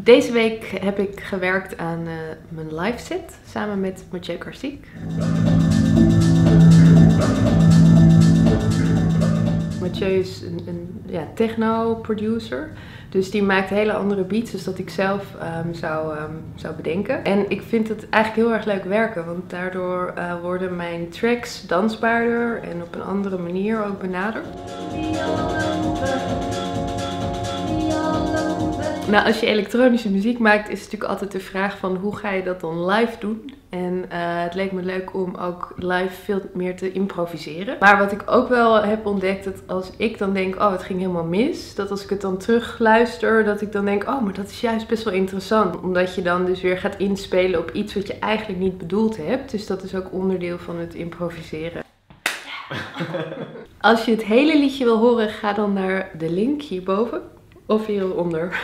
Deze week heb ik gewerkt aan uh, mijn live set samen met Mathieu Karsiek. Mathieu is een, een ja, techno-producer. Dus die maakt hele andere beats dus dat ik zelf um, zou, um, zou bedenken. En ik vind het eigenlijk heel erg leuk werken, want daardoor uh, worden mijn tracks dansbaarder en op een andere manier ook benaderd. Nou, als je elektronische muziek maakt, is het natuurlijk altijd de vraag van hoe ga je dat dan live doen? En uh, het leek me leuk om ook live veel meer te improviseren. Maar wat ik ook wel heb ontdekt, dat als ik dan denk, oh het ging helemaal mis. Dat als ik het dan terug luister, dat ik dan denk, oh maar dat is juist best wel interessant. Omdat je dan dus weer gaat inspelen op iets wat je eigenlijk niet bedoeld hebt. Dus dat is ook onderdeel van het improviseren. Als je het hele liedje wil horen, ga dan naar de link hierboven of hieronder.